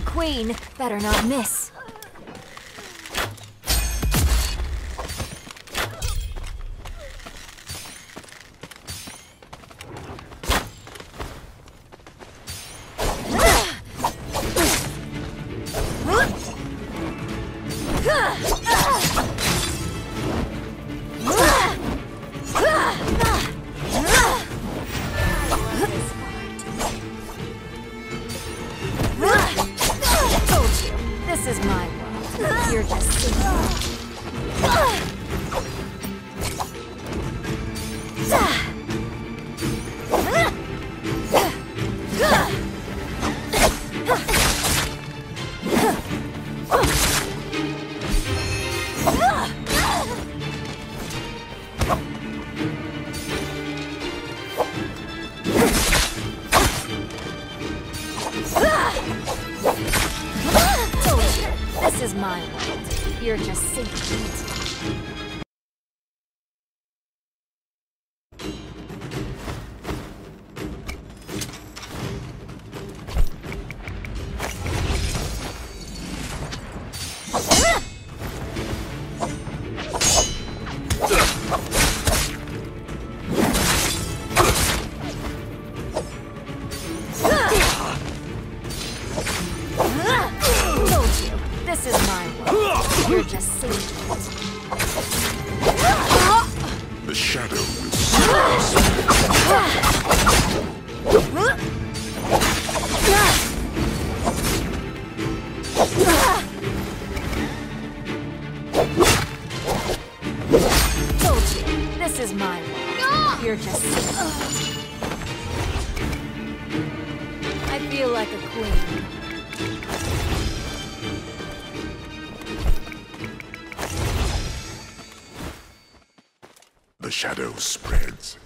queen. Better not miss. This is my world. You're just sitting. Told is my world. You're just sinking into it. This is mine. You're just it. The shadow will Told you, this is world. You're just I feel like a queen. The shadow spreads.